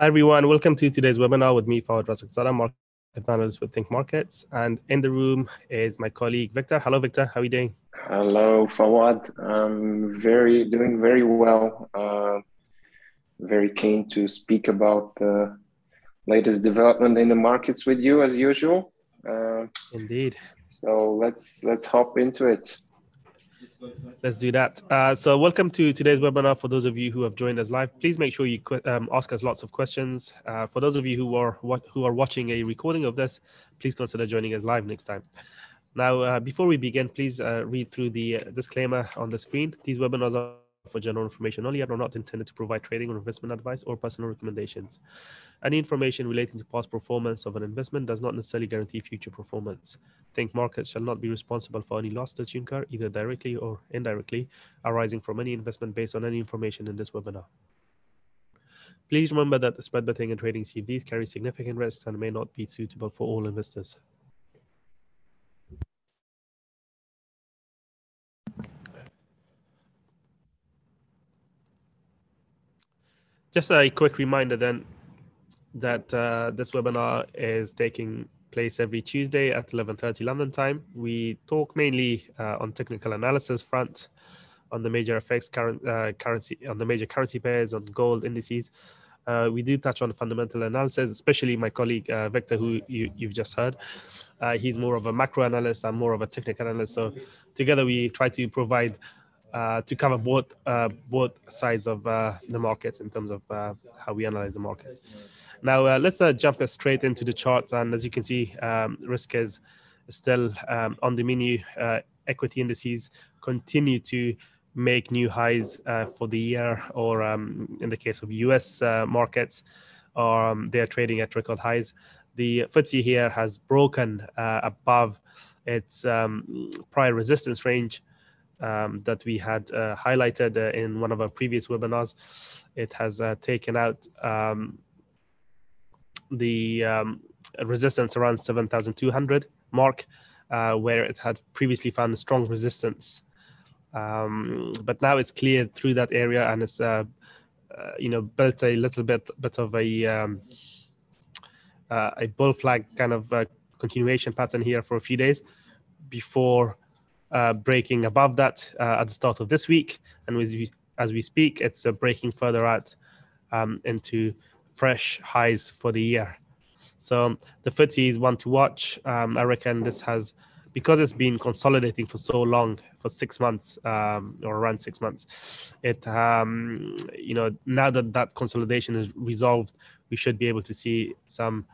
Hi, everyone. Welcome to today's webinar with me, Fawad Razaqzada, market analyst with Think Markets. And in the room is my colleague, Victor. Hello, Victor. How are you doing? Hello, Fawad. I'm very doing very well. Uh, very keen to speak about the latest development in the markets with you, as usual. Uh, Indeed. So let's let's hop into it. Let's do that. Uh, so, welcome to today's webinar. For those of you who have joined us live, please make sure you um, ask us lots of questions. Uh, for those of you who are who are watching a recording of this, please consider joining us live next time. Now, uh, before we begin, please uh, read through the uh, disclaimer on the screen. These webinars are for general information only and are not intended to provide trading or investment advice or personal recommendations. Any information relating to past performance of an investment does not necessarily guarantee future performance. Think markets shall not be responsible for any loss that you incur, either directly or indirectly, arising from any investment based on any information in this webinar. Please remember that the spread betting and trading CFDs carry significant risks and may not be suitable for all investors. Just a quick reminder then that uh, this webinar is taking place every Tuesday at 11:30 London time. We talk mainly uh, on technical analysis front, on the major FX current uh, currency on the major currency pairs, on gold indices. Uh, we do touch on fundamental analysis, especially my colleague uh, Victor, who you, have just heard. Uh, he's more of a macro analyst. I'm more of a technical analyst. So together we try to provide uh, to cover both uh, both sides of uh, the markets in terms of uh, how we analyze the markets. Now uh, let's jump straight into the charts, and as you can see, um, risk is still um, on the menu. equity indices continue to make new highs for the year, or um, in the case of U.S. markets, um, they are trading at record highs. The FTSE here has broken above its um, prior resistance range um, that we had uh, highlighted uh, in one of our previous webinars. It has uh, taken out um, the um, resistance around 7,200 mark, uh, where it had previously found a strong resistance. Um, but now it's cleared through that area and it's, uh, uh, you know, built a little bit, bit of a, um, a bull flag kind of continuation pattern here for a few days before uh, breaking above that uh, at the start of this week. And as we, as we speak, it's uh, breaking further out um, into fresh highs for the year. So the FTSE is one to watch. Um, I reckon this has, because it's been consolidating for so long, for six months um, or around six months, it, um, you know, now that that consolidation is resolved, we should be able to see some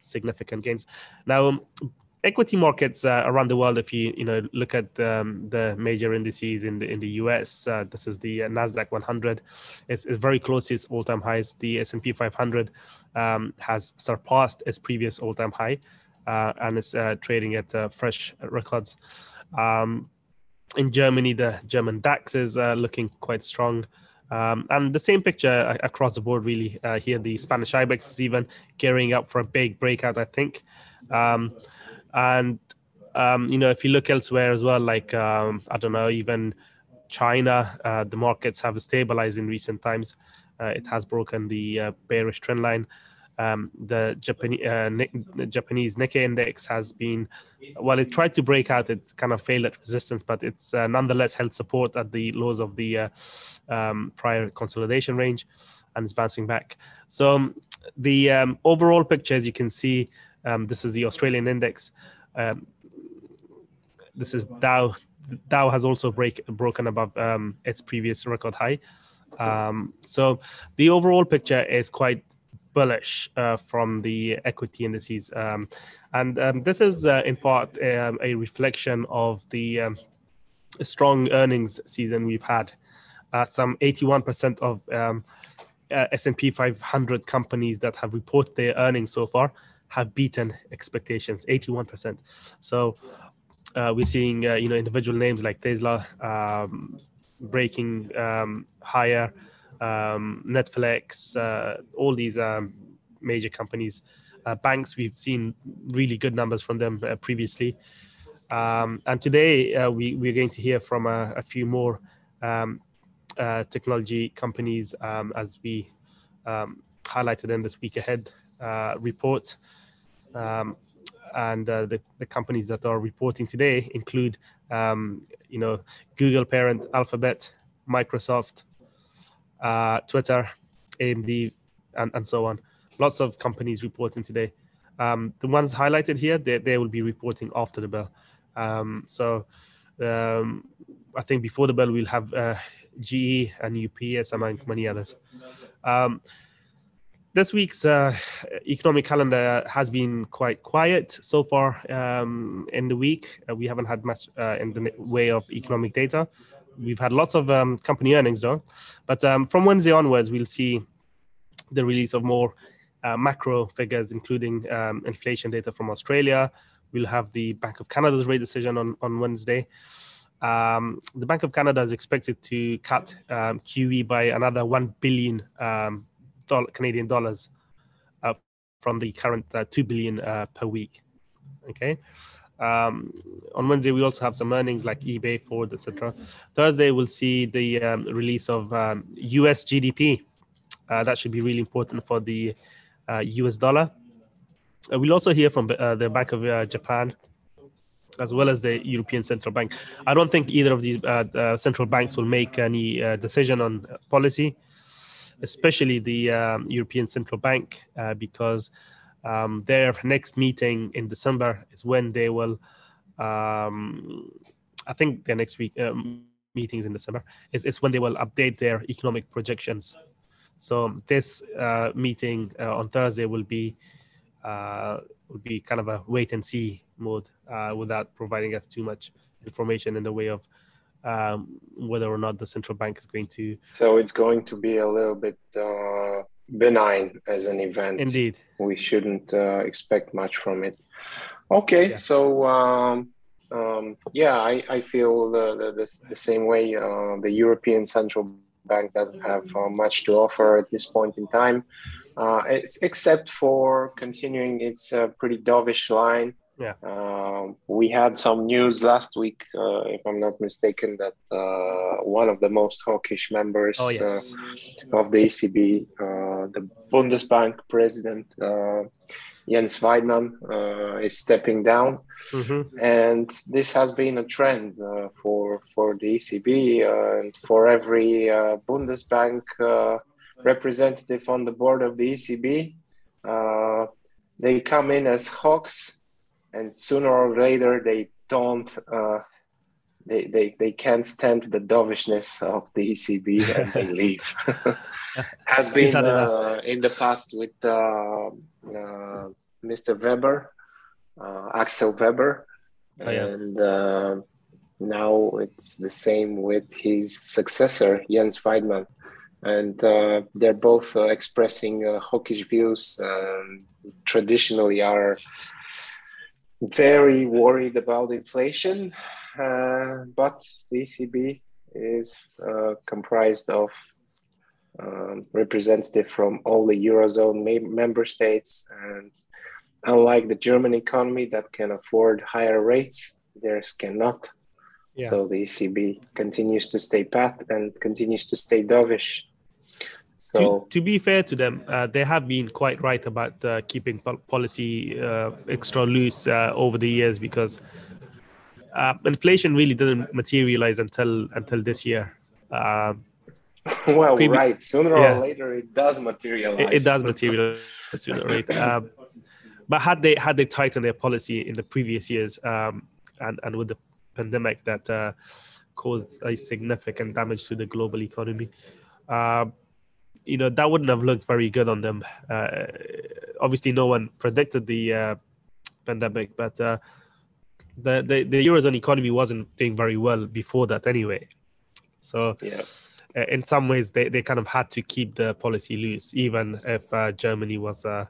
significant gains. Now, equity markets uh, around the world, if you you know look at um, the major indices in the in the US, uh, this is the uh, Nasdaq 100. It's, it's very close to its all-time highs. The S&P 500 um, has surpassed its previous all-time high, uh, and it's uh, trading at uh, fresh records. Um, in Germany, the German DAX is looking quite strong. Um, and the same picture across the board, really. here, the Spanish IBEX is even gearing up for a big breakout, I think. Um, and um, you know, if you look elsewhere as well, like um, I don't know, even China, uh, the markets have stabilized in recent times. Uh, it has broken the uh, bearish trend line. Um, the Japanese, uh, Japanese Nikkei index has been, well, it tried to break out. It kind of failed at resistance, but it's uh, nonetheless held support at the lows of the uh, um, prior consolidation range, and it's bouncing back. So um, the um, overall picture, as you can see, um, this is the Australian index. Um, this is Dow. Dow has also break, broken above um, its previous record high. Um, so the overall picture is quite bullish uh, from the equity indices. Um, and um, this is uh, in part a reflection of the strong earnings season we've had. Uh, some 81% of um, uh, S&P 500 companies that have reported their earnings so far have beaten expectations 81% so uh, we're seeing uh, you know individual names like tesla um, breaking um, higher um, netflix uh, all these um, major companies. Uh, banks we've seen really good numbers from them uh, previously. Um, and today uh, we, we're going to hear from a, a few more um, technology companies as we highlighted in this week ahead report. Um, and uh, the, the companies that are reporting today include, um, you know, Google parent, Alphabet, Microsoft, uh, Twitter, AMD, and, and so on. Lots of companies reporting today. Um, the ones highlighted here, they, they will be reporting after the bell. Um, so um, I think before the bell, we'll have uh, GE and UPS among many others. This week's uh, economic calendar has been quite quiet so far um, in the week. Uh, we haven't had much uh, in the way of economic data. We've had lots of um, company earnings though, but um, from Wednesday onwards, we'll see the release of more uh, macro figures, including um, inflation data from Australia. We'll have the Bank of Canada's rate decision on on Wednesday. Um, the Bank of Canada is expected to cut um, QE by another one billion um, Canadian dollars uh, from the current uh, two billion uh, per week. Okay. Um, on Wednesday, we also have some earnings like eBay, Ford, etc. Thursday, we'll see the um, release of um, US GDP. Uh, that should be really important for the US uh, dollar. Uh, we'll also hear from the Bank of Japan as well as the European Central Bank. I don't think either of these central banks will make any decision on policy especially the um, European Central Bank, uh, because um, their next meeting in December is when they will, um, I think their next week um, meetings in December is, is, when they will update their economic projections. So this uh, meeting uh, on Thursday will be uh, will be kind of a wait and see mode uh, without providing us too much information in the way of um, whether or not the central bank is going to. So it's going to be a little bit uh, benign as an event. Indeed, we shouldn't uh, expect much from it. Okay, yeah. so um, um, yeah, I, I feel the, the, the same way. Uh, the European Central Bank doesn't have uh, much to offer at this point in time, uh, except for continuing its uh, pretty dovish line. Yeah. Uh, we had some news last week, uh, if I'm not mistaken, that uh, one of the most hawkish members oh, yes. Uh, of the ECB, uh, the Bundesbank president, uh, Jens Weidmann, is stepping down. Mm-hmm. And this has been a trend for, for the ECB and for every Bundesbank representative on the board of the ECB. they come in as hawks and sooner or later they don't uh, they, they they can't stand the dovishness of the ECB and they leave. Has been uh, in the past with uh, uh Mr. Weber, uh, Axel Weber, oh, yeah. and uh, now it's the same with his successor Jens Weidmann. And they're both expressing hawkish views. traditionally, are very worried about inflation, uh, but the ECB is uh, comprised of um, representative from all the eurozone member states, and unlike the German economy that can afford higher rates, theirs cannot. Yeah. So the ECB continues to stay pat and continues to stay dovish. So to, to be fair to them, uh, they have been quite right about uh, keeping policy uh, extra loose uh, over the years because uh, inflation really didn't materialize until until this year. Uh, well, previ- right. Sooner yeah. or later, it does materialize. It, it does materialize sooner or later. Um, but had they had they tightened their policy in the previous years, um, and and with the pandemic that caused a significant damage to the global economy you know that wouldn't have looked very good on them. Uh, obviously, no one predicted the uh, pandemic, but uh, the, the the eurozone economy wasn't doing very well before that anyway. So, yeah. Uh, in some ways, they, they kind of had to keep the policy loose, even if uh, Germany was uh,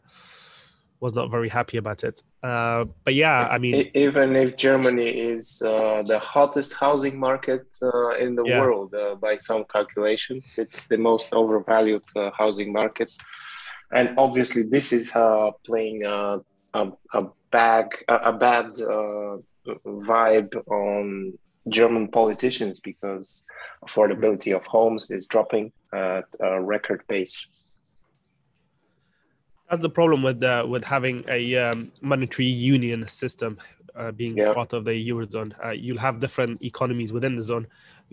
was not very happy about it. Uh, but yeah, I mean, even if Germany is uh, the hottest housing market uh, in the yeah. world uh, by some calculations, it's the most overvalued uh, housing market, and obviously this is uh, playing a, a, a bag a, bad vibe on German politicians because affordability of homes is dropping at a record pace. That's the problem with uh, with having a um, monetary union system uh, being yeah. part of the eurozone. Uh, you'll have different economies within the zone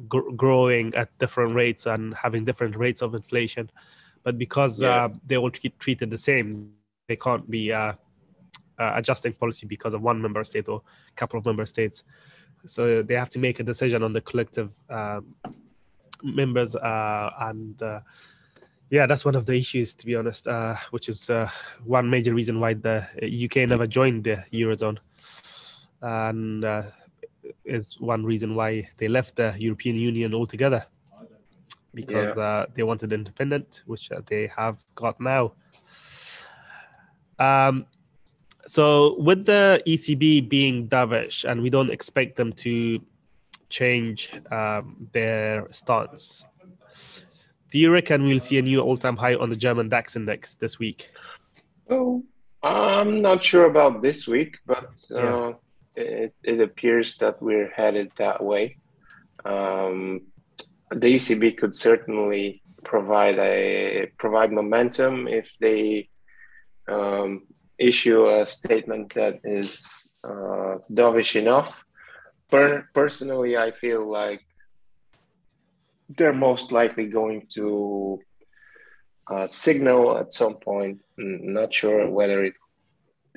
gr- growing at different rates and having different rates of inflation, but because yeah. Uh, they all get treated the same, they can't be uh, uh, adjusting policy because of one member state or a couple of member states. So they have to make a decision on the collective um, members and yeah, that's one of the issues, to be honest, uh, which is uh, one major reason why the UK never joined the eurozone, and uh, is one reason why they left the European Union altogether because yeah. Uh, they wanted independent, which uh, they have got now. Um, so with the ECB being dovish, and we don't expect them to change um, their stance do you reckon we'll see a new all-time high on the German DAX index this week? Oh, I'm not sure about this week, but uh, it, it, appears that we're headed that way. Um, the ECB could certainly provide a provide momentum if they um, issue a statement that is uh, dovish enough. Per- personally, I feel like they're most likely going to uh, signal at some point. Not sure whether it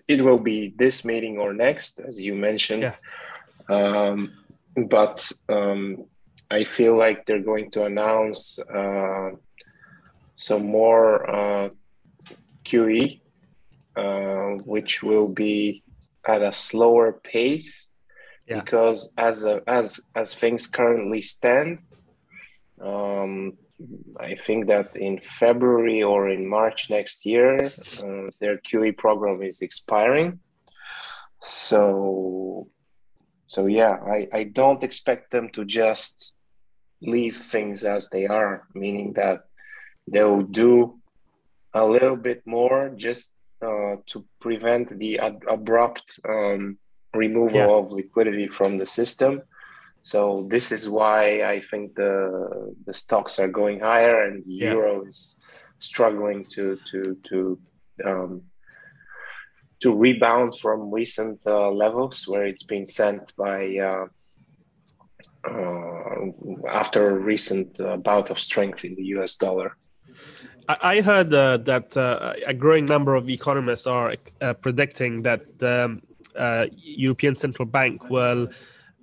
it will be this meeting or next, as you mentioned. Yeah. Um, but um, I feel like they're going to announce uh, some more uh, QE, uh, which will be at a slower pace. Yeah. Because as a, as as things currently stand, um, I think that in February or in March next year, uh, their QE program is expiring. So, so yeah, I, I don't expect them to just leave things as they are, meaning that they'll do a little bit more just uh, to prevent the abrupt um, removal yeah. of liquidity from the system so this is why I think the the stocks are going higher and the yeah. euro is struggling to to to um, to rebound from recent uh, levels where it's been sent by uh, uh, after a recent uh, bout of strength in the US dollar. I heard uh, that uh, a growing number of economists are predicting that the um, European Central Bank will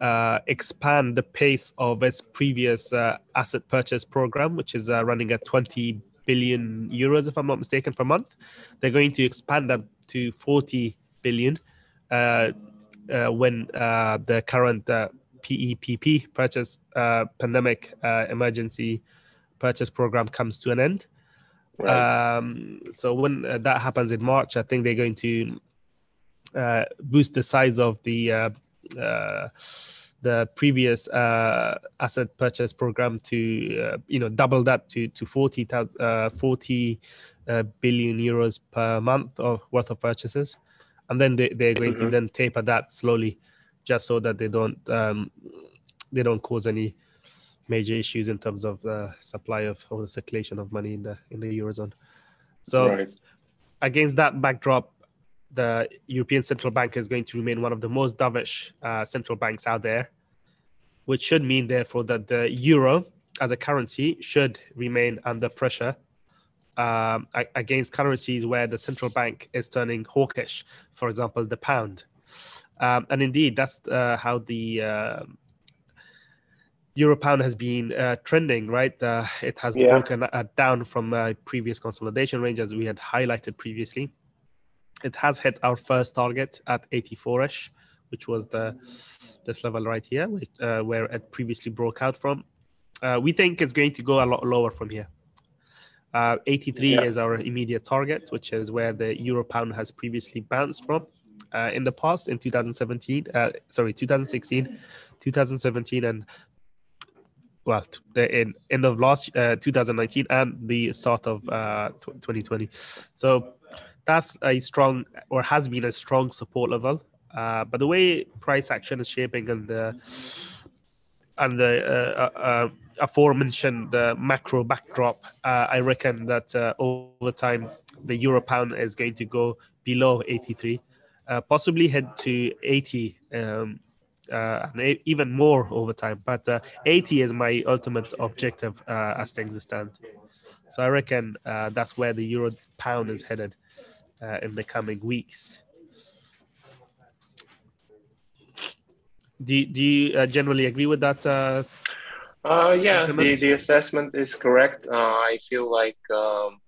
uh, expand the pace of its previous uh, asset purchase program, which is uh, running at 20 billion euros, if I'm not mistaken, per month. They're going to expand that to 40 billion uh, uh, when uh, the current PEPP purchase pandemic emergency purchase program comes to an end. Right. Um, so when that happens in March, I think they're going to boost the size of the uh, the previous uh, asset purchase program to uh, you know double that to to 40, uh, 40 uh, billion euros per month of worth of purchases and then they, they're going mm-hmm. to then taper that slowly just so that they don't um, they don't cause any major issues in terms of the supply of or the circulation of money in the in the eurozone so right. against that backdrop the European Central Bank is going to remain one of the most dovish uh, central banks out there, which should mean, therefore, that the euro as a currency should remain under pressure um, against currencies where the central bank is turning hawkish, for example, the pound. Um, and indeed, that's uh, how the uh, euro pound has been uh, trending, right? Uh, it has yeah. broken uh, down from previous consolidation range, as we had highlighted previously it has hit our first target at 84ish which was the this level right here which, uh, where it previously broke out from. Uh, we think it's going to go a lot lower from here. Uh, 83 yeah. is our immediate target which is where the euro pound has previously bounced from. Uh, in the past in 2017 uh, sorry 2016 2017 and well in end of last uh, 2019 and the start of 2020 so that's a strong or has been a strong support level. Uh, but the way price action is shaping and the and the uh, uh, uh aforementioned uh, macro backdrop, uh, I reckon that uh, over time the euro pound is going to go below 83, uh, possibly head to 80, um, and even more over time. But uh, 80 is my ultimate objective as things stand. So I reckon that's where the euro pound is headed in the coming weeks. Do, do you generally agree with that? Uh, yeah, the, the assessment is correct. Uh, I feel like um,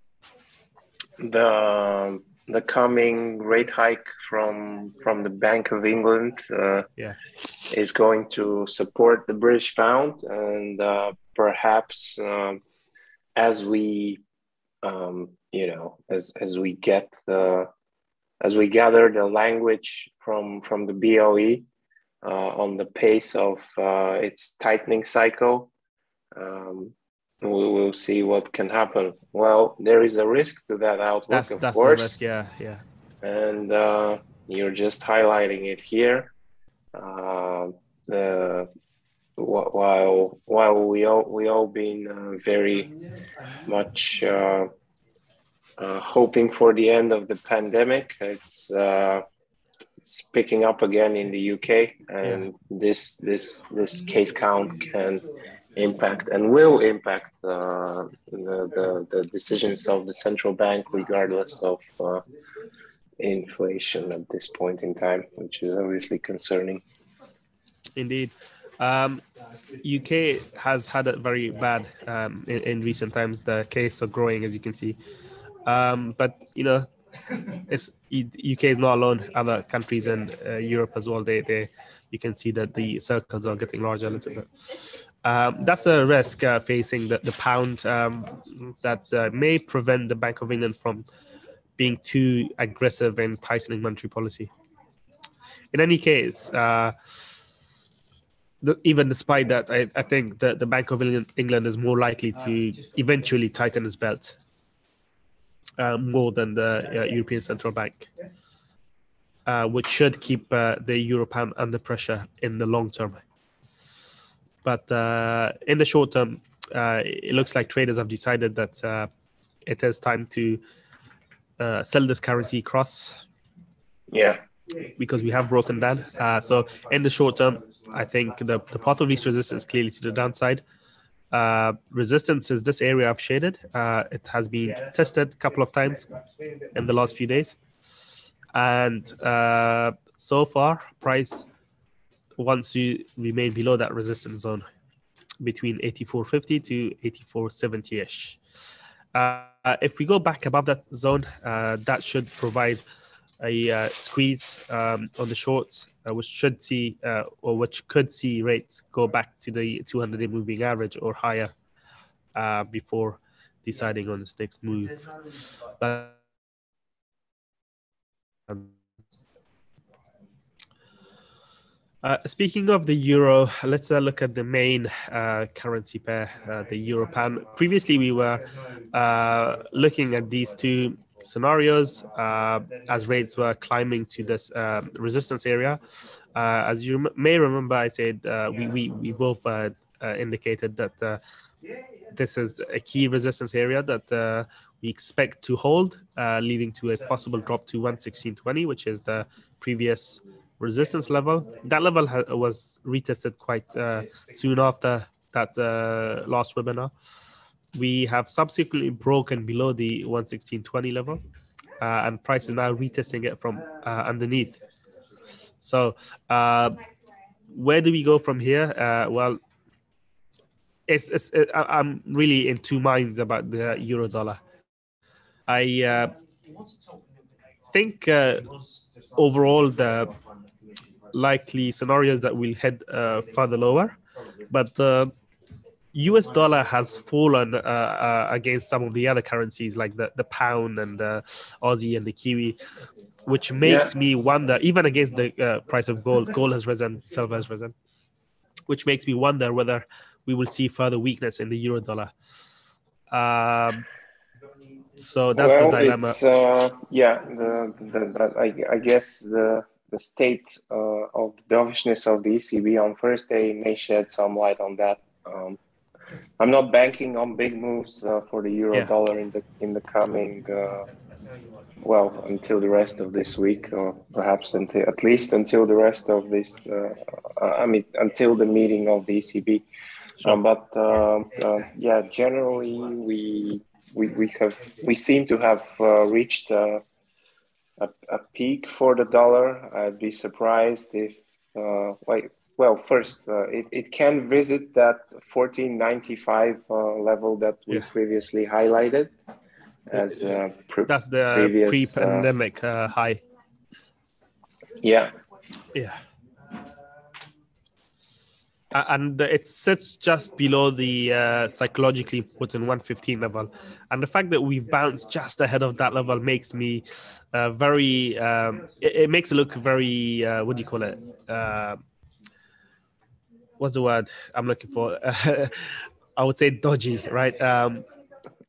the the coming rate hike from from the Bank of England uh, yeah. is going to support the British pound, and uh, perhaps um, as we um, you know as as we get the as we gather the language from from the BOE uh, on the pace of uh, its tightening cycle. Um, we will see what can happen. Well, there is a risk to that outlook, that's, of that's course. Risk, yeah, yeah. And uh, you're just highlighting it here. Uh, the while while we all we all been uh, very much uh, uh, hoping for the end of the pandemic, it's uh, it's picking up again in the UK, and this this this case count can impact and will impact uh, the, the, the decisions of the central bank, regardless of uh, inflation at this point in time, which is obviously concerning. Indeed. Um, UK has had it very bad um, in, in, recent times. The case are growing, as you can see. Um, but you know, it's UK is not alone. Other countries in uh, Europe as well. They they you can see that the circles are getting larger a little bit. Um, that's a risk uh, facing the, the pound um, that uh, may prevent the Bank of England from being too aggressive in tightening monetary policy. In any case, uh, the, even despite that, I, I think that the Bank of England is more likely to eventually tighten its belt uh, more than the uh, European Central Bank, uh, which should keep uh, the euro pound under pressure in the long term. But uh, in the short term, uh, it looks like traders have decided that it is time to sell this currency cross. Yeah. Because we have broken down. so in the short term, I think the, the path of least resistance clearly to the downside. Uh, resistance is this area I've shaded. Uh, it has been tested a couple of times in the last few days. And uh, so far, price wants to remain below that resistance zone between 84.50 to 84.70-ish. Uh, if we go back above that zone, uh, that should provide a uh, squeeze um, on the shorts, which should see uh, or which could see rates go back to the 200-day moving average or higher uh, before deciding on this next move. But, um, uh, speaking of the euro, let's uh, look at the main uh, currency pair, uh, the euro pound. Previously, we were uh, looking at these two scenarios uh, as rates were climbing to this resistance area. as you may remember, I said we, we, we both indicated that this is a key resistance area that we expect to hold, leading to a possible drop to 116.20, which is the previous resistance level. That level was retested quite uh, soon after that uh, last webinar. We have subsequently broken below the 116.20 level, uh, and price is now retesting it from uh, underneath. So, uh, where do we go from here? Uh, well, it's, it's it, I'm really in two minds about the euro dollar. I think overall the likely scenarios that will head uh, further lower. But uh, US dollar has fallen uh, uh, against some of the other currencies like the, the pound and the Aussie and the Kiwi, which makes yeah. me wonder, even against the uh, price of gold, gold has risen, silver has risen, which makes me wonder whether we will see further weakness in the euro dollar. Um, so that's well, the dilemma. Uh, yeah, the, the, the, I, I guess the the state uh, of the dovishness of the ECB on Thursday may shed some light on that. Um, I'm not banking on big moves uh, for the euro yeah. dollar in the in the coming uh, well until the rest of this week or perhaps until at least until the rest of this uh, I mean until the meeting of the ECB. Sure. Um, but uh, uh, yeah, generally we we we have we seem to have uh, reached a, a, peak for the dollar. I'd be surprised if like well, first, uh, it, it can visit that 1495 uh, level that we yeah. previously highlighted as uh, pre- that's the previous, pre-pandemic uh, high. Yeah. Yeah. And it sits just below the uh, psychologically important 115 level and the fact that we've bounced just ahead of that level makes me uh, very um, it, it, makes it look very uh, what do you call it uh, what's the word I'm looking for? I would say dodgy, right? Um,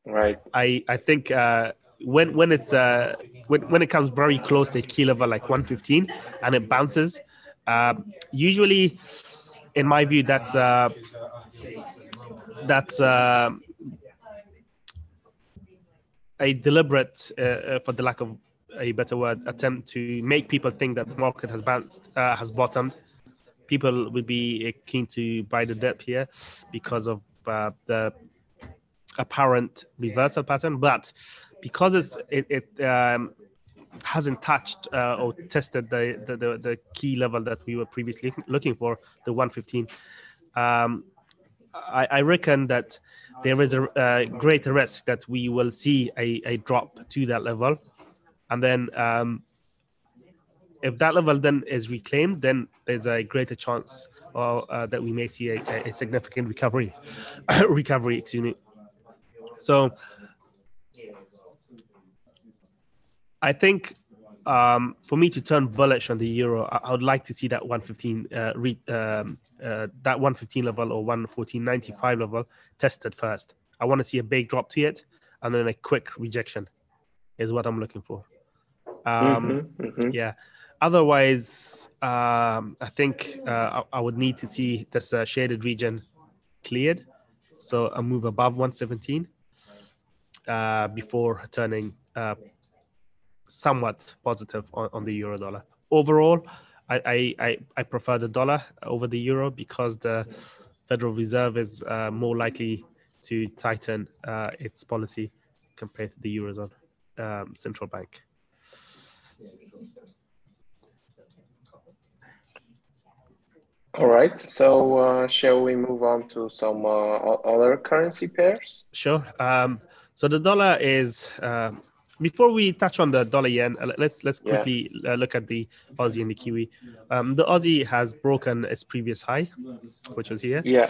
right. I I think uh, when when it's uh, when when it comes very close to a key level like 115 and it bounces, uh, usually, in my view, that's uh, that's uh, a deliberate, uh, uh, for the lack of a better word, attempt to make people think that the market has bounced, uh, has bottomed, people would be keen to buy the dip here because of uh, the apparent reversal pattern, but because it's it, it um, hasn't touched uh, or tested the, the, the the key level that we were previously looking for, the 115. Um, I, I, reckon that there is a, a, greater risk that we will see a, a drop to that level, and then um, if that level then is reclaimed, then there's a greater chance uh, that we may see a, a significant recovery. recovery, excuse me. So I think um, for me to turn bullish on the euro, I, I would like to see that 115 uh, re, um, uh, that 115 level or 114.95 level tested first. I want to see a big drop to it and then a quick rejection is what I'm looking for. Um, mm-hmm, mm-hmm. Yeah. Otherwise, um, I think uh, I, I, would need to see this uh, shaded region cleared. So a move above 117 uh, before turning uh, somewhat positive on, on the euro dollar. Overall, I, I, I prefer the dollar over the euro because the Federal Reserve is uh, more likely to tighten uh, its policy compared to the Eurozone um, central bank. All right. So, uh, shall we move on to some uh, other currency pairs? Sure. Um, so the dollar is. Uh, before we touch on the dollar yen, uh, let's let's quickly yeah. Uh, look at the Aussie and the Kiwi. Um, the Aussie has broken its previous high, which was here. Yeah.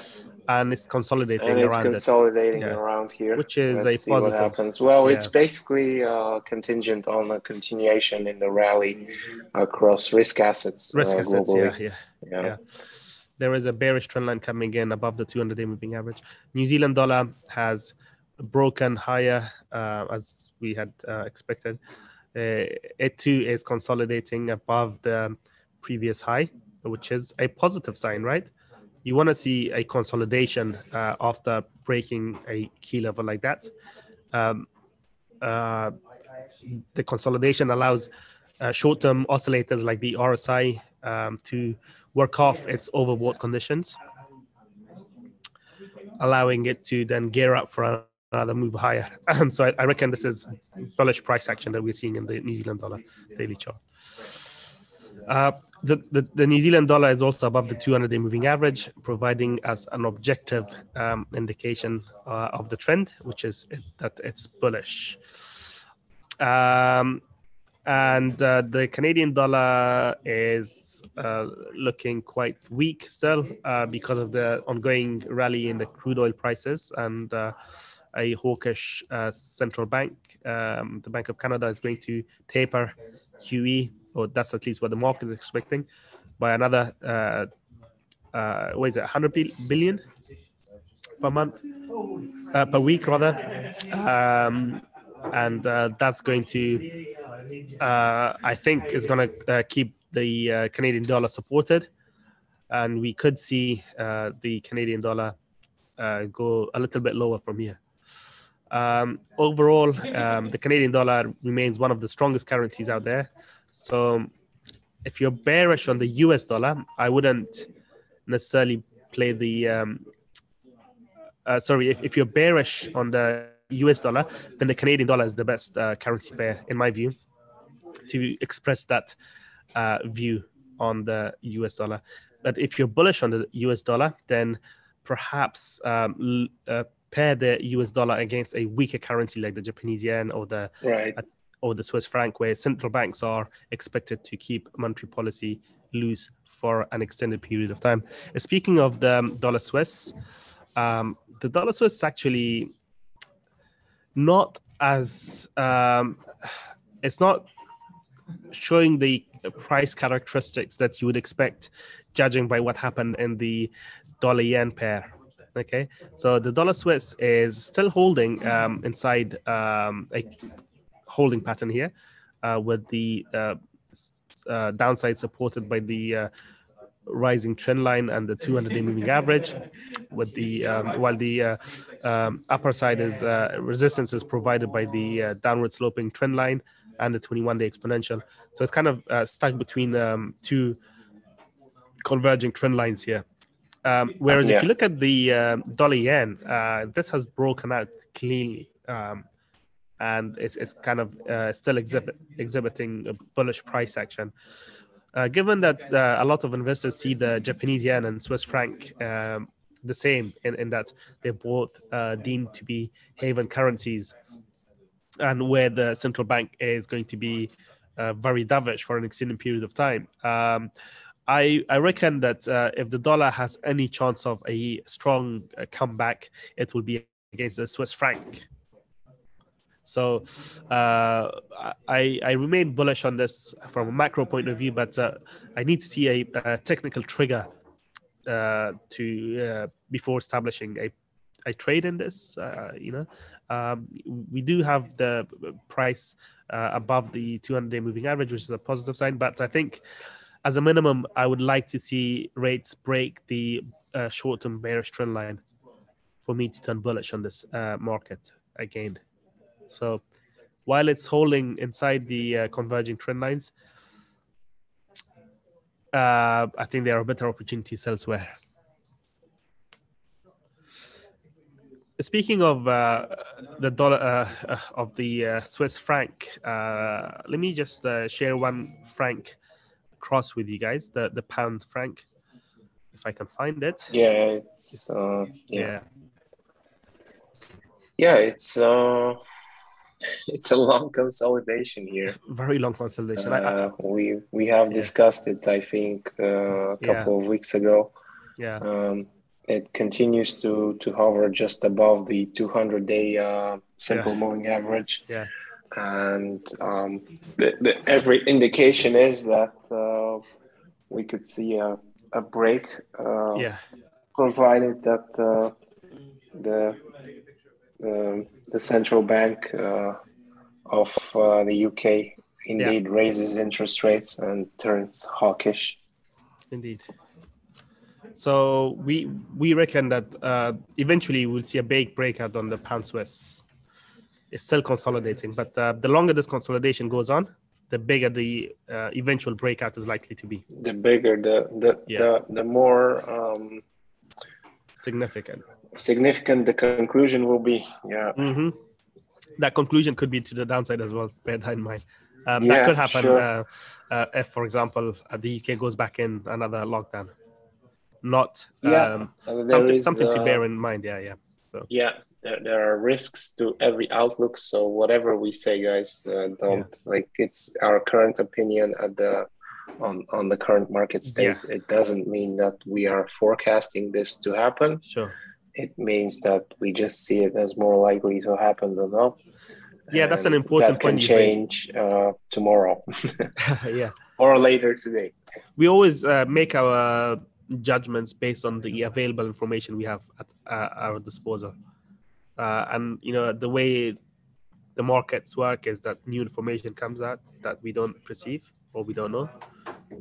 And it's consolidating and it's around consolidating it. around here, which is Let's a positive. What happens? Well, yeah. it's basically uh, contingent on a continuation in the rally across risk assets. Risk assets, yeah, yeah, yeah. yeah there is a bearish trend line coming in above the 200 day moving average. New Zealand dollar has broken higher uh, as we had uh, expected. Uh, it too is consolidating above the previous high, which is a positive sign, right? You want to see a consolidation after breaking a key level like that. Um, the consolidation allows uh, short-term oscillators like the RSI um, to work off its overbought conditions, allowing it to then gear up for another move higher. so I, I, reckon this is bullish price action that we're seeing in the New Zealand dollar daily chart. Uh, the, the, the, New Zealand dollar is also above the 200 day moving average, providing us an objective um, indication uh, of the trend, which is that it's bullish. Um, and uh, the Canadian dollar is uh, looking quite weak still uh, because of the ongoing rally in the crude oil prices and uh, a hawkish uh, central bank. Um, the Bank of Canada is going to taper QE, or that's at least what the market is expecting, by another uh, what is it, 100 billion per month, per week rather, um, and that's going to uh, I think is going to uh, keep the uh, Canadian dollar supported, and we could see uh, the Canadian dollar uh, go a little bit lower from here. Um, overall, um, the Canadian dollar remains one of the strongest currencies out there. So, if you're bearish on the US dollar, I wouldn't necessarily play the. Um, uh, sorry, if, if you're bearish on the US dollar, then the Canadian dollar is the best uh, currency pair, in my view, to express that uh, view on the US dollar. But if you're bullish on the US dollar, then perhaps um, uh, pair the US dollar against a weaker currency like the Japanese yen or the right. uh, or the Swiss franc, where central banks are expected to keep monetary policy loose for an extended period of time. Uh, speaking of the um, dollar Swiss, um, the dollar Swiss is actually not as um, it's not showing the price characteristics that you would expect, judging by what happened in the dollar yen pair. Okay, so the dollar Swiss is still holding um, inside um, a holding pattern here, uh, with the uh, uh, downside supported by the uh, rising trend line and the 200-day moving average, with the um, while the uh, um, upper side is uh, resistance is provided by the downward sloping trend line and the 21-day exponential. So it's kind of stuck between um, two converging trend lines here. Um, whereas yeah. if you look at the uh, dollar yen, uh, this has broken out cleanly, um, and it's, it's kind of uh, still exhibit, exhibiting a bullish price action. Uh, given that uh, a lot of investors see the Japanese yen and Swiss franc um, the same in, in that they're both uh, deemed to be haven currencies, and where the central bank is going to be very dovish for an extended period of time. I, I reckon that uh, if the dollar has any chance of a strong uh, comeback, it will be against the Swiss franc. So uh, I, I remain bullish on this from a macro point of view, but uh, I need to see a, a technical trigger uh, to uh, before establishing a, a trade in this. you know, um, we do have the price above the 200-day moving average, which is a positive sign, but I think as a minimum, I would like to see rates break the uh, short-term bearish trend line for me to turn bullish on this uh, market again. So while it's holding inside the uh, converging trend lines, uh, I think there are better opportunities elsewhere. Speaking of uh, the dollar uh, of the Swiss franc, let me just share one franc cross with you guys the the pound franc if i can find it. Yeah it's uh, yeah. yeah. Yeah it's uh it's a long consolidation here. Very long consolidation. Uh, I, we we have yeah. discussed it i think uh, a couple yeah. of weeks ago. Yeah. Um it continues to to hover just above the 200 day uh, simple moving average. Yeah and um, the, the, every indication is that uh, we could see a, a break. Uh, yeah. Provided that uh, the, the the central bank uh, of uh, the UK indeed yeah. raises interest rates and turns hawkish. Indeed. So we we reckon that uh, eventually we'll see a big breakout on the pound Swiss is still consolidating. But uh, the longer this consolidation goes on, the bigger the uh, eventual breakout is likely to be. The bigger the the yeah. the, the more um, significant. Significant the conclusion will be. Yeah. Mm-hmm. That conclusion could be to the downside as well. Bear that in mind. Um, yeah, that could happen sure. uh, uh, if, for example, uh, the UK goes back in another lockdown. Not yeah, um, something, is, something to bear in mind. Yeah, yeah. So. Yeah, there, there are risks to every outlook so whatever we say guys uh, don't yeah. like it's our current opinion at the on on the current market state. Yeah. it doesn't mean that we are forecasting this to happen. Sure. It means that we just see it as more likely to happen than not. Yeah and that's an important that can change uh, tomorrow. Yeah. Or later today. We always uh, make our judgments based on the available information we have at uh, our disposal uh, and you know the way the markets work is that new information comes out that we don't perceive or we don't know,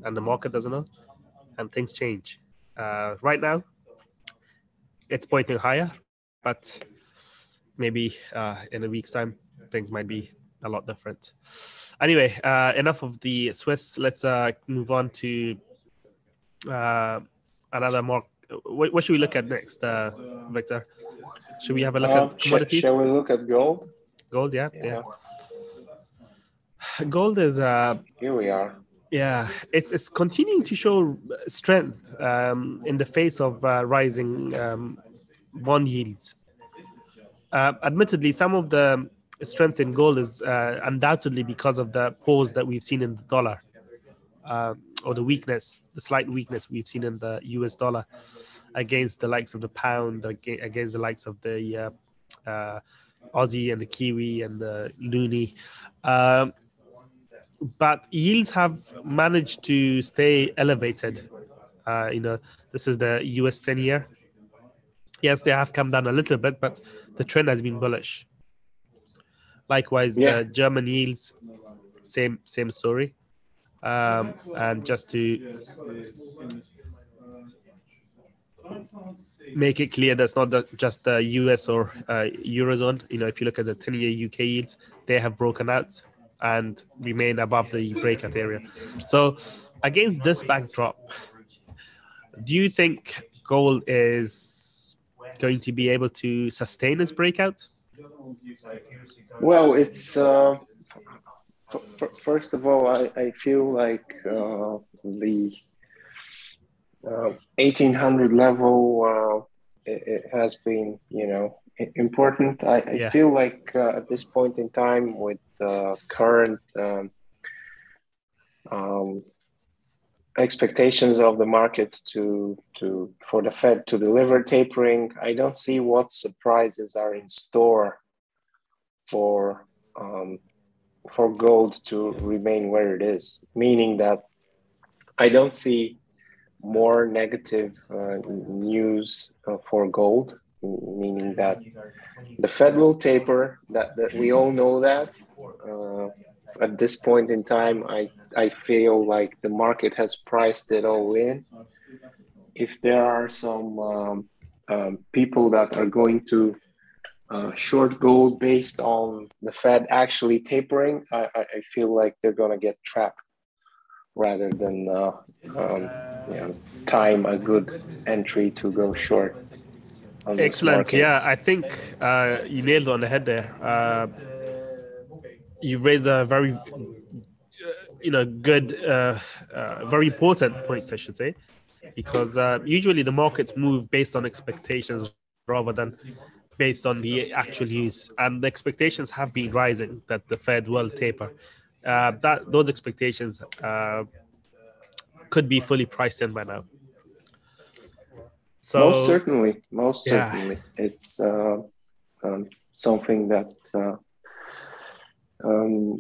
and the market doesn't know, and things change. Uh, right now, it's pointing higher, but maybe uh, in a week's time things might be a lot different. Anyway, uh, enough of the Swiss. Let's uh, move on to uh, another more. What, what, should we look at next, uh, Victor? Should we have a look at um, commodities? Shall we look at gold? Gold, yeah, yeah. yeah. Gold is. Uh, Here we are. Yeah, it's it's continuing to show strength um, in the face of uh, rising um, bond yields. Uh, admittedly, some of the strength in gold is uh, undoubtedly because of the pause that we've seen in the dollar, uh, or the weakness, the slight weakness we've seen in the U.S. dollar against the likes of the pound, against the likes of the uh, uh, Aussie and the Kiwi and the Loonie. Um, but yields have managed to stay elevated. Uh, you know, this is the US 10 year. Yes, they have come down a little bit, but the trend has been bullish. Likewise, yeah. the German yields, same same story. Um, and just to make it clear that's not just the US or uh, Eurozone. You know, if you look at the 10 year UK yields, they have broken out and remain above the breakout area. So, against this backdrop, do you think gold is going to be able to sustain its breakout? Well, it's uh, first of all, I, I feel like uh, the uh, 1800 level uh, it, it, has been, you know, important. I, I yeah. feel like uh, at this point in time, with the current um, um, expectations of the market to to for the Fed to deliver tapering, I don't see what surprises are in store for um, for gold to remain where it is. Meaning that I don't see more negative uh, news uh, for gold meaning that the Fed will taper. That, that we all know that. Uh, at this point in time, I I feel like the market has priced it all in. If there are some um, um, people that are going to uh, short gold based on the Fed actually tapering, I, I feel like they're going to get trapped rather than uh, um, you know, time a good entry to go short. Excellent. Yeah, I think uh, you nailed on the head there. Uh, you raised a very, you know, good, uh, uh, very important points, I should say, because uh, usually the markets move based on expectations rather than based on the actual use, and the expectations have been rising that the Fed will taper. that those expectations could be fully priced in by now. So most certainly, most yeah. certainly, it's uh, um, something that uh, um,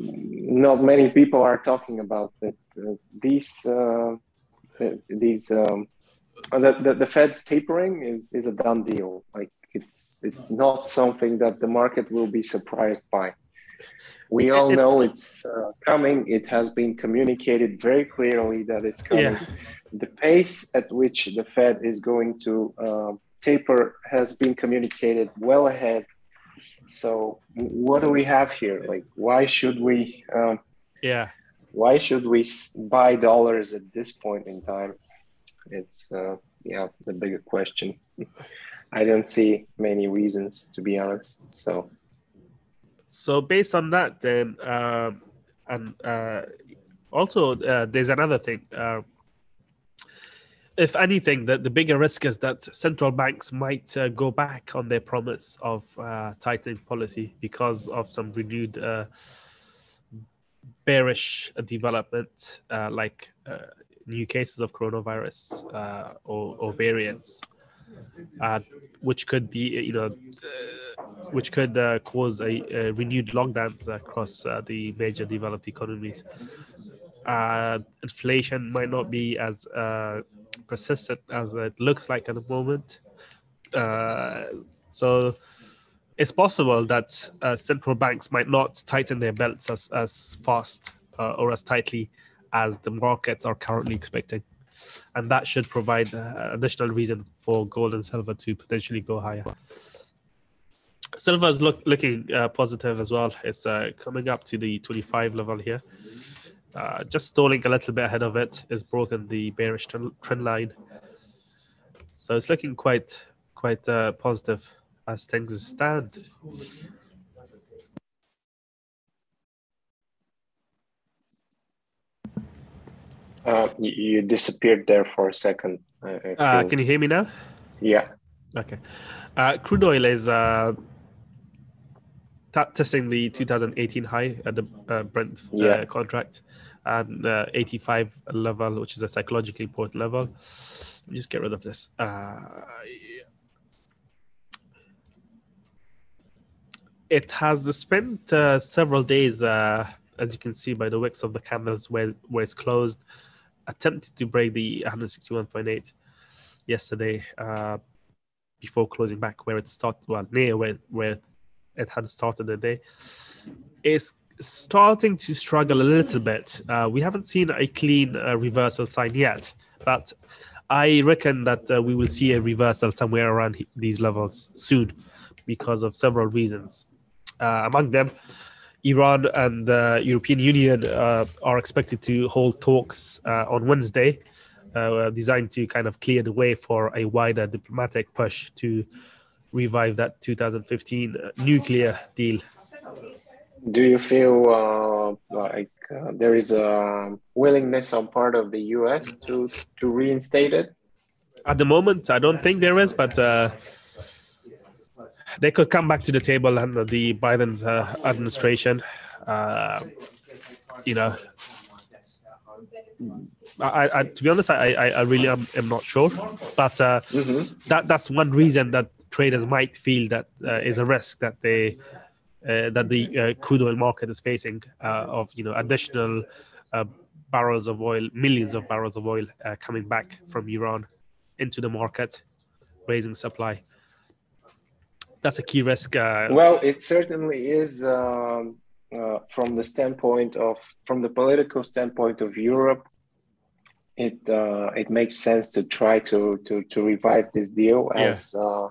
not many people are talking about. That uh, these uh, these um, uh, the, the, the Fed's tapering is is a done deal. Like it's it's not something that the market will be surprised by. We all know it's uh, coming. It has been communicated very clearly that it's coming. Yeah the pace at which the Fed is going to uh, taper has been communicated well ahead. So what do we have here? Like, why should we? Um, yeah. Why should we buy dollars at this point in time? It's uh, yeah the bigger question. I don't see many reasons to be honest. So. So based on that, then, um, and uh, also uh, there's another thing. Uh, if anything, that the bigger risk is that central banks might uh, go back on their promise of uh, tightening policy because of some renewed uh, bearish development, uh, like uh, new cases of coronavirus uh, or, or, variants, Uh, which could be, uh, you know, uh, which could cause a, a, renewed lockdowns across the major developed economies. inflation might not be as persistent as it looks like at the moment. Uh, so it's possible that uh, central banks might not tighten their belts as, as fast uh, or as tightly as the markets are currently expecting. And that should provide uh, additional reason for gold and silver to potentially go higher. Silver is look, looking uh, positive as well. It's uh, coming up to the 25 level here. Uh, just stalling a little bit ahead of it. It's broken the bearish trend, line. So it's looking quite quite uh, positive as things stand. Uh, you, disappeared there for a second. I- I Uh, can you hear me now? yeah. Okay. Uh, crude oil is uh, testing the 2018 high at the uh, Brent uh, Yeah. contract and uh, 85 level, which is a psychologically important level. Let me just get rid of this. Uh, it has spent uh, several days, uh, as you can see by the wicks of the candles where, where it's closed, attempted to break the 161.8 yesterday. Uh, before closing back where it started, well, near where, where it had started the day, is starting to struggle a little bit. Uh, we haven't seen a clean uh, reversal sign yet, but I reckon that uh, we will see a reversal somewhere around these levels soon because of several reasons. Uh, among them, Iran and the European Union uh, are expected to hold talks uh, on Wednesday uh, designed to kind of clear the way for a wider diplomatic push to revive that 2015 uh, nuclear deal. Do you feel uh, like uh, there is a willingness on part of the U.S. to to reinstate it? At the moment, I don't think there is, but uh, they could come back to the table under the Biden's uh, administration. Uh, you know, I, I, to be honest, I, I, I really am, am not sure, but uh, Mhm. that that's one reason that traders might feel that uh, is a risk that they uh, that the uh, crude oil market is facing uh, of you know additional uh, barrels of oil, millions of barrels of oil uh, coming back from Iran into the market, raising supply. That's a key risk. Uh, Well, it certainly is um, uh, from the standpoint of from the political standpoint of Europe. It uh, it makes sense to try to to to revive this deal Yeah. as uh,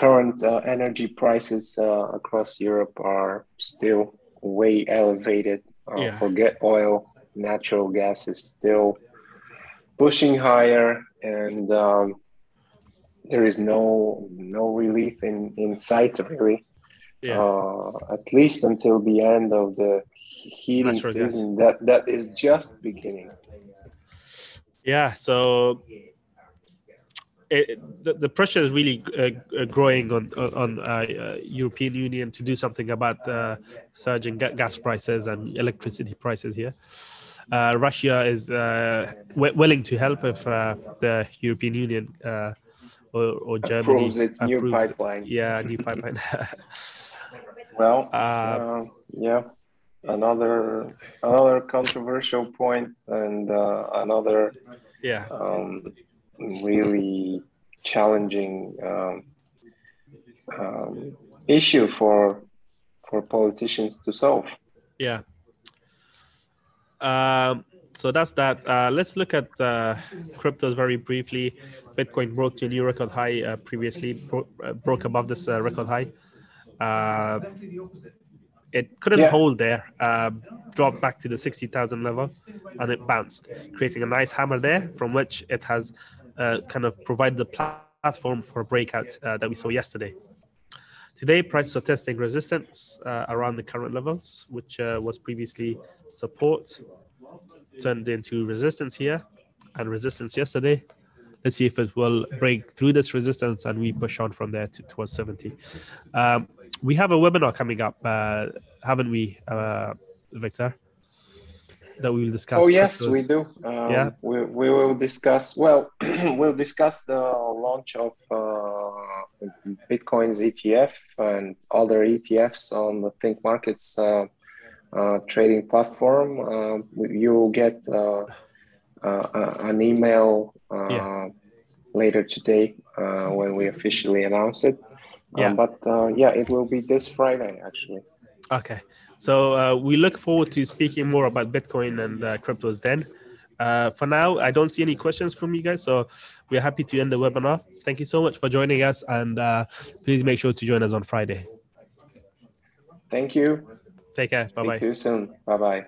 current uh, energy prices uh, across Europe are still way elevated. Uh, Yeah. Forget oil, natural gas is still pushing higher, and um, there is no no relief in in sight really yeah, uh, at least until the end of the heating gas. season that that is just beginning yeah. So it, the, the pressure is really uh, uh, growing on on uh, uh, European Union to do something about uh, surging ga- gas prices and electricity prices here. Uh, Russia is uh, w- willing to help if uh, the European Union uh, or, or Germany approves its new approves it. pipeline Yeah, new pipeline. well uh, uh, yeah another another controversial point and uh, another yeah, um, really challenging um, um, issue for for politicians to solve yeah. Um, so that's that. Uh, let's look at uh, cryptos very briefly. Bitcoin broke to a new record high uh, previously, bro- uh, broke above this uh, record high. Uh, it couldn't Yeah. hold there, dropped back to the 60,000 level, and it bounced, creating a nice hammer there from which it has uh, kind of provided the platform for a breakout uh, that we saw yesterday. Today, prices are testing resistance uh, around the current levels, which uh, was previously support, turned into resistance here, and resistance yesterday. Let's see if it will break through this resistance and we push on from there to, towards 70. Um, we have a webinar coming up, uh, haven't we, uh, Victor? That we will discuss. Oh yes, we do. Um, Yeah. we, we will discuss. Well, we'll discuss the launch of uh, Bitcoin's ETF and other ETFs on the ThinkMarkets uh, trading platform. Um, you will get uh, uh, uh, an email uh, Yeah. later today uh, when we officially announce it. Um, Yeah. but uh, yeah, it will be this Friday actually. Okay. So uh, we look forward to speaking more about Bitcoin and uh, cryptos then. uh, for now, I don't see any questions from you guys, so we're happy to end the webinar. Thank you so much for joining us, and uh, please make sure to join us on Friday. Thank you. Take care. Bye bye. See you soon. Bye bye.